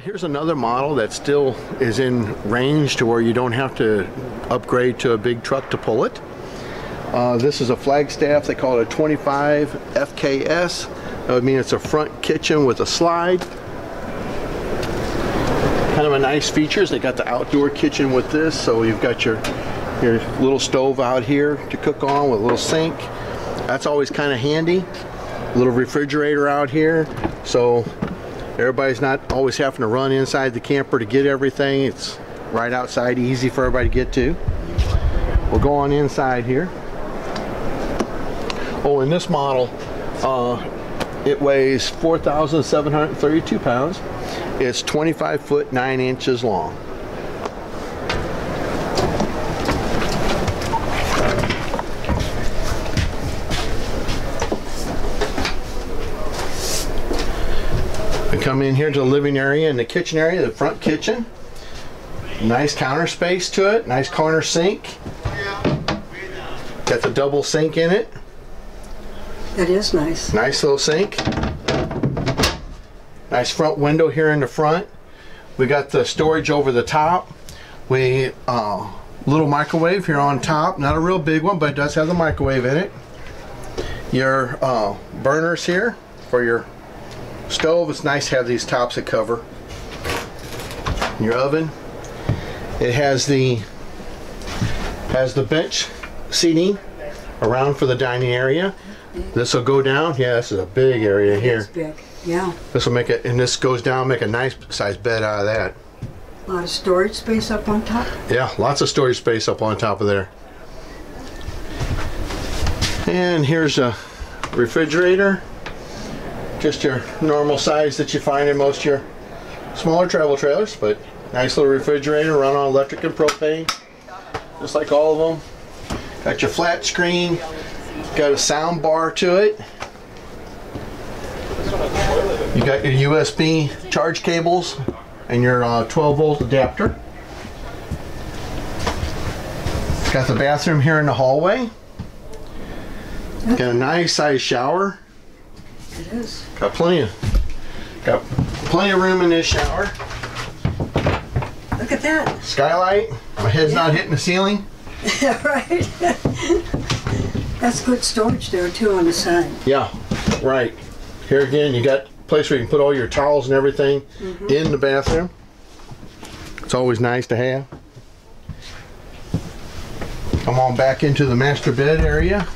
here's another model that still is in range to where you don't have to upgrade to a big truck to pull it. Uh, this is a Flagstaff, they call it a 25 FKS. That would mean it's a front kitchen with a slide. Kind of a nice features. They got the outdoor kitchen with this, so you've got your your little stove out here to cook on with a little sink. That's always kind of handy. Little refrigerator out here, so everybody's not always having to run inside the camper to get everything. It's right outside, easy for everybody to get to. We'll go on inside here. Oh, in this model, uh, it weighs 4,732 pounds. It's 25 foot 9 inches long. Come in here to the living area and the kitchen area, the front kitchen. Nice counter space to it, nice corner sink. Got the double sink in it. That is nice. Nice little sink. Nice front window here in the front. We got the storage over the top. We uh, little microwave here on top. Not a real big one, but it does have the microwave in it. Your uh, burners here for your stove. It's nice to have these tops that cover. Your oven. It has the has the bench seating around for the dining area. This will go down. Yeah, this is a big area here. big. Yeah. This will make it, and this goes down, make a nice sized bed out of that. A lot of storage space up on top. Yeah, lots of storage space up on top of there. And here's a refrigerator. Just your normal size that you find in most of your smaller travel trailers, but nice little refrigerator run on electric and propane, just like all of them. Got your flat screen, got a sound bar to it. You got your USB charge cables and your uh, 12 volt adapter. Got the bathroom here in the hallway. Got a nice size shower. It is. Got plenty of got plenty of room in this shower. Look at that. Skylight. My head's not hitting the ceiling. right. That's good storage there too on the side. Yeah, right. Here again, you got a place where you can put all your towels and everything mm-hmm. in the bathroom. It's always nice to have. Come on back into the master bed area.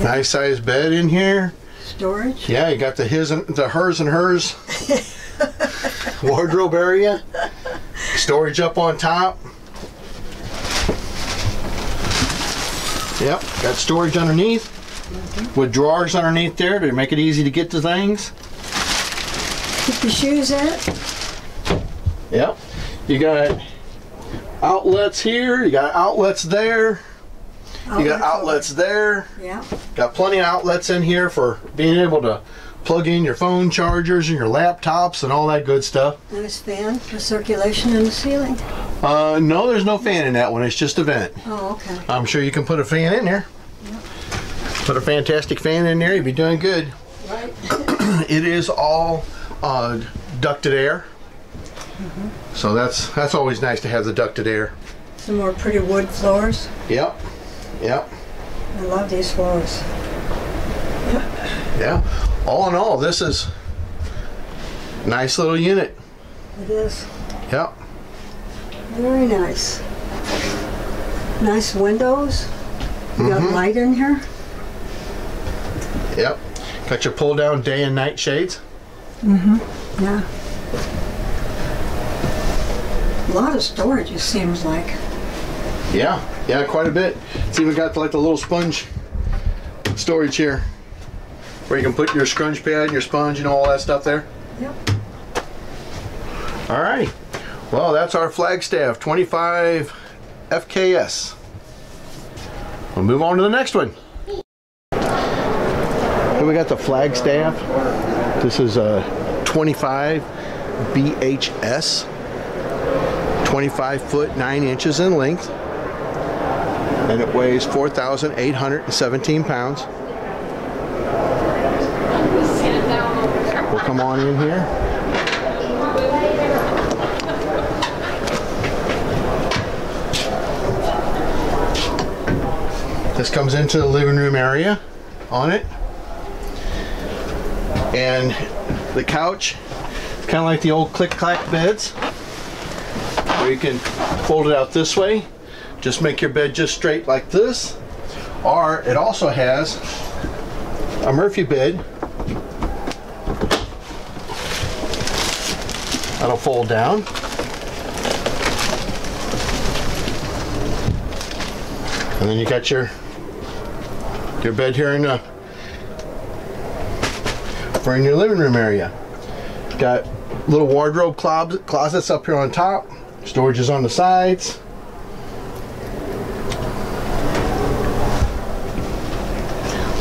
Nice sized bed in here. Storage. Yeah, you got the his and the hers and hers wardrobe area. Storage up on top. Yep, got storage underneath mm-hmm. with drawers underneath there to make it easy to get to things. Keep your shoes in. Yep. You got outlets here, you got outlets there, you got outlets there. Yeah. Got plenty of outlets in here for being able to plug in your phone chargers and your laptops and all that good stuff. Nice fan for circulation in the ceiling. Uh, no, there's no fan in that one. It's just a vent. Oh, okay. I'm sure you can put a fan in there. Put a fantastic fan in there. You'd be doing good. Right. It is all uh, ducted air. Mm -hmm. So that's that's always nice to have the ducted air. Some more pretty wood floors. Yep. Yep. I love these floors. Yeah. All in all, this is a nice little unit. It is Yep. very nice. Nice windows. You got Mm-hmm. light in here. Yep. Got your pull down day and night shades. Mm-hmm. Yeah. A lot of storage, it seems like. Yeah, yeah, quite a bit. It's even got like the little sponge storage here, where you can put your scrunch pad and your sponge and all that stuff there. Yep. All right. Well, that's our Flagstaff 25 FKS. We'll move on to the next one. Here we got the Flagstaff. This is a 25 BHS. 25 foot 9 inches in length. And it weighs 4,817 pounds. We'll come on in here. This comes into the living room area on it. And the couch, it's kind of like the old click-clack beds, where you can fold it out this way. Just make your bed just straight like this. Or it also has a Murphy bed that'll fold down. And then you got your your bed here in the for in your living room area. Got little wardrobe closets up here on top, storage is on the sides.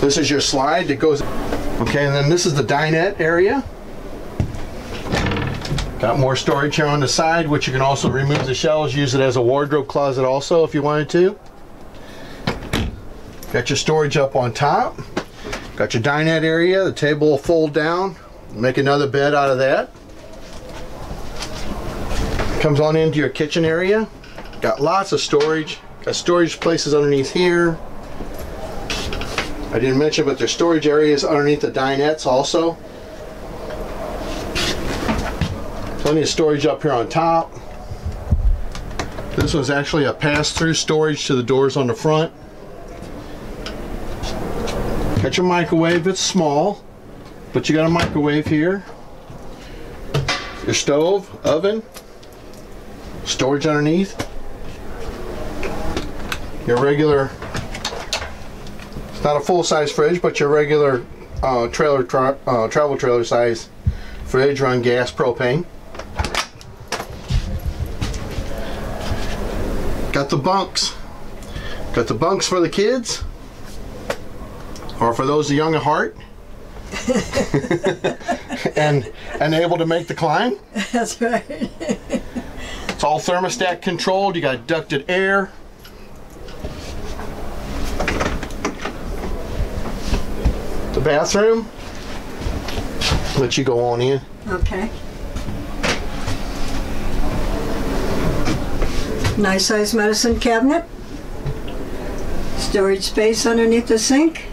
This is your slide that goes. Okay, and then this is the dinette area. Got more storage here on the side, which you can also remove the shelves, use it as a wardrobe closet also if you wanted to. Got your storage up on top. Got your dinette area. The table will fold down. Make another bed out of that. Comes on into your kitchen area. Got lots of storage. Got storage places underneath here. I didn't mention, but there's storage areas underneath the dinettes also. Plenty of storage up here on top. This was actually a pass-through storage to the doors on the front. Got your microwave, it's small, but you got a microwave here. Your stove, oven, storage underneath. Your regular, it's not a full-size fridge, but your regular uh, trailer tra uh, travel trailer size fridge run gas propane. Got the bunks. Got the bunks for the kids or for those young at heart and and able to make the climb. That's right. It's all thermostat controlled. You got ducted air. Bathroom. Let you go on in. Okay. Nice size medicine cabinet. Storage space underneath the sink.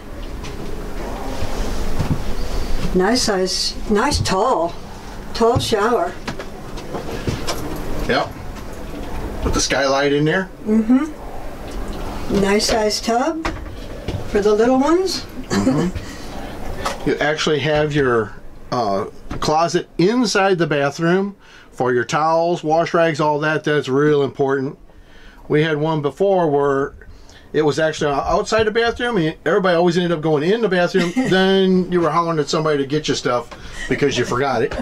Nice size, nice tall, tall shower. Yep. Put the skylight in there. Mm-hmm. Nice size tub for the little ones. You actually have your uh, closet inside the bathroom for your towels, wash rags, all that. That's real important. We had one before where it was actually outside the bathroom, and everybody always ended up going in the bathroom. then you were hollering at somebody to get your stuff because you forgot it.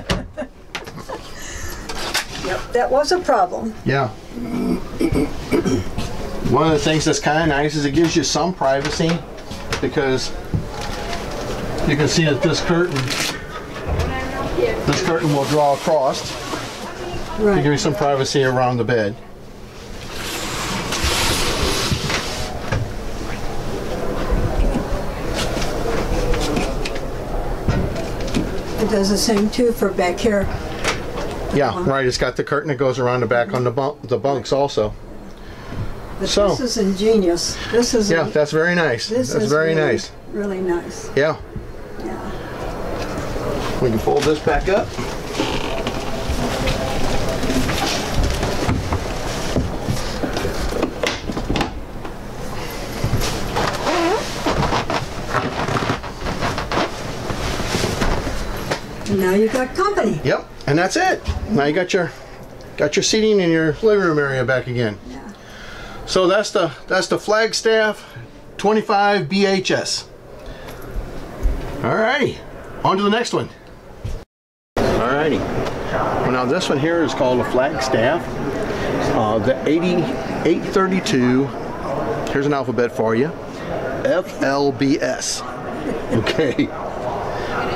Yep, that was a problem. Yeah. One of the things that's kind of nice is it gives you some privacy because you can see that this curtain, this curtain will draw across to give you some privacy around the bed. It does the same too for back here. Yeah, right. It's got the curtain that goes around the back on the bunk, the bunks also. But So- this is ingenious. This is Yeah, that's very nice. this That's is very really, nice. Really nice. Yeah. We can fold this back up. Now you've got company. Yep, and that's it. Now you got your got your seating in your living room area back again. Yeah. So that's the that's the Flagstaff 25 BHS. All righty, on to the next one. Alrighty. Well, now this one here is called a Flagstaff. Uh, the 8832. Here's an alphabet for you. FLBS. Okay.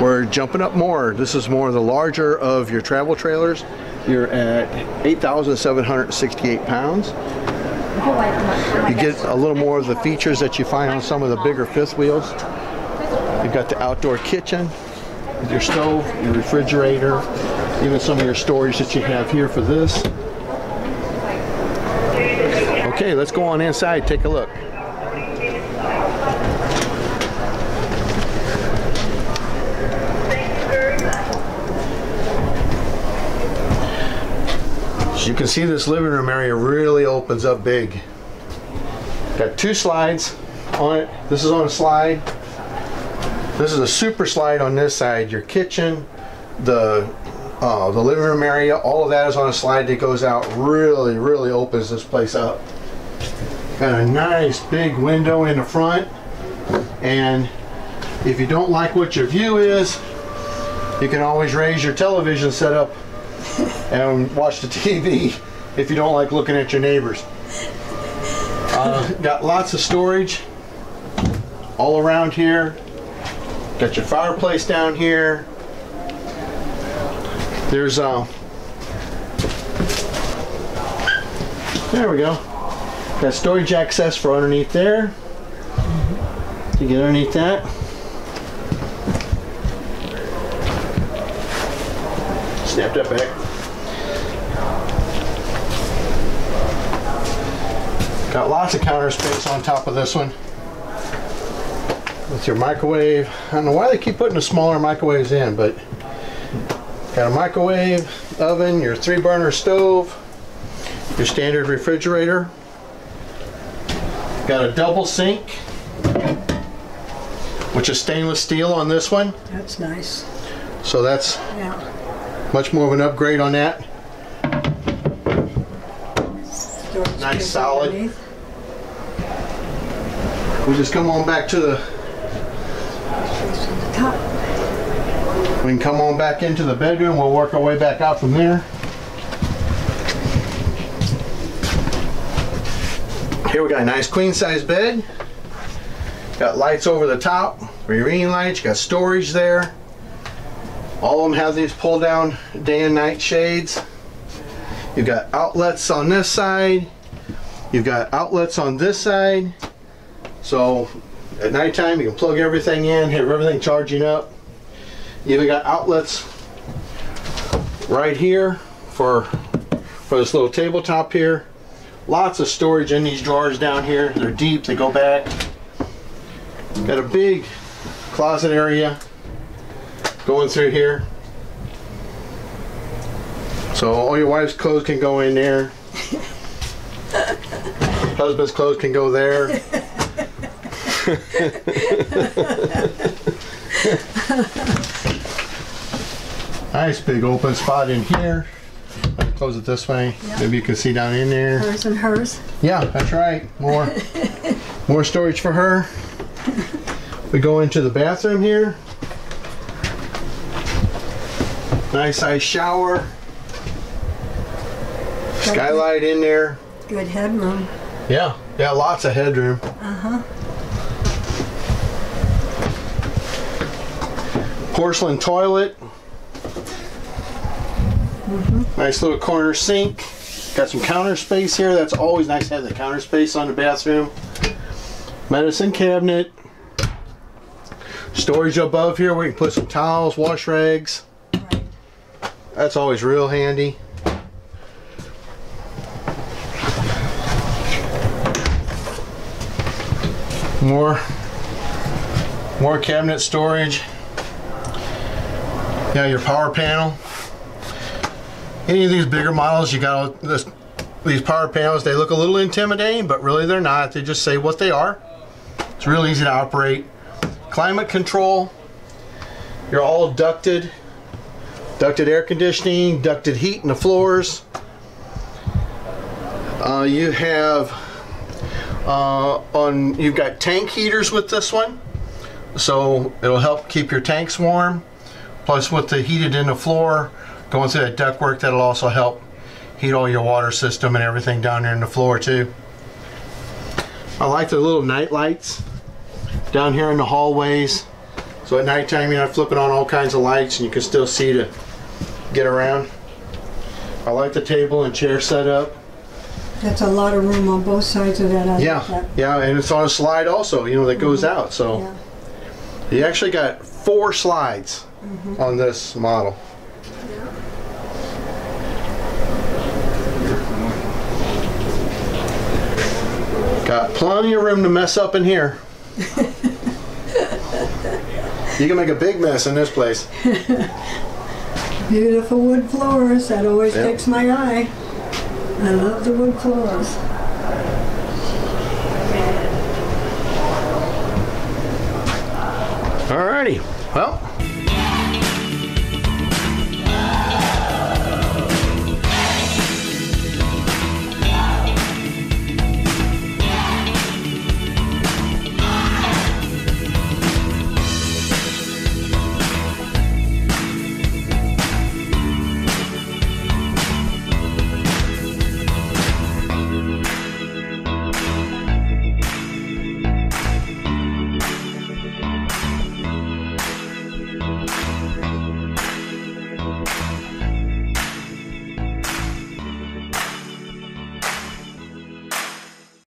We're jumping up more. This is more of the larger of your travel trailers. You're at 8,768 pounds. You get a little more of the features that you find on some of the bigger fifth wheels. You've got the outdoor kitchen. Your stove, your refrigerator, even some of your storage that you have here for this. Okay, let's go on inside, take a look. As you can see, this living room area really opens up big. Got two slides on it. This is on a slide. This is a super slide on this side. Your kitchen, the uh, the living room area, all of that is on a slide that goes out. Really, really opens this place up. Got a nice big window in the front. And if you don't like what your view is, you can always raise your television setup and watch the TV if you don't like looking at your neighbors. Uh, got lots of storage all around here. Got your fireplace down here. There's uh There we go. Got storage access for underneath there. To get underneath that. Snap that back. Got lots of counter space on top of this one. Your microwave. I don't know why they keep putting the smaller microwaves in, but got a microwave, oven, your three burner stove, your standard refrigerator. Got a double sink, which is stainless steel on this one. That's nice. So that's Yeah. much more of an upgrade on that. Nice, solid. underneath. We just come on back to the Space on the top. We can come on back into the bedroom. We'll work our way back out from there. Here we got a nice queen size bed. Got lights over the top, reading lights. Got storage there. All of them have these pull down day and night shades. You've got outlets on this side. You've got outlets on this side. So at nighttime you can plug everything in, have everything charging up. You even got outlets right here for for this little tabletop here. Lots of storage in these drawers down here. They're deep, they go back. Got a big closet area going through here. So all your wife's clothes can go in there. Husband's clothes can go there. Nice big open spot in here. Close it this way. Maybe you can see down in there. Hers and hers. Yeah, that's right. More, more storage for her. We go into the bathroom here. Nice size shower. Skylight in there. Good headroom. Yeah, yeah, lots of headroom. Uh-huh. Porcelain toilet. Nice little corner sink. Got some counter space here. That's always nice to have the counter space on the bathroom. Medicine cabinet. Storage above here where you can put some towels, wash rags. That's always real handy. More, more cabinet storage. Yeah, your power panel. Any of these bigger models, you got this, these power panels. They look a little intimidating, but really they're not. They just say what they are. It's real easy to operate. Climate control. You're all ducted ducted air conditioning, ducted heat in the floors. Uh, you have uh, on you've got tank heaters with this one, so it'll help keep your tanks warm. Plus, with the heated in the floor going through that ductwork, that'll also help heat all your water system and everything down there in the floor too. I like the little night lights down here in the hallways. So at nighttime, you're not flipping on all kinds of lights and you can still see to get around. I like the table and chair setup. That's a lot of room on both sides of that. I Yeah, that. yeah, and it's on a slide also, you know, that goes mm-hmm. out. So Yeah. you actually got four slides Mm-hmm. on this model. Got plenty of room to mess up in here. you can make a big mess in this place. Beautiful wood floors, that always Yep. takes my eye. I love the wood floors. Alrighty, well,